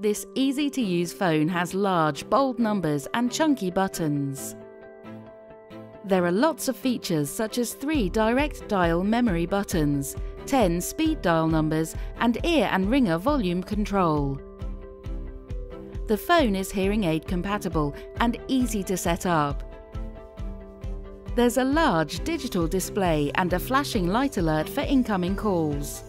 This easy-to-use phone has large, bold numbers and chunky buttons. There are lots of features such as three direct dial memory buttons, 10 speed dial numbers and ear and ringer volume control. The phone is hearing aid compatible and easy to set up. There's a large digital display and a flashing light alert for incoming calls.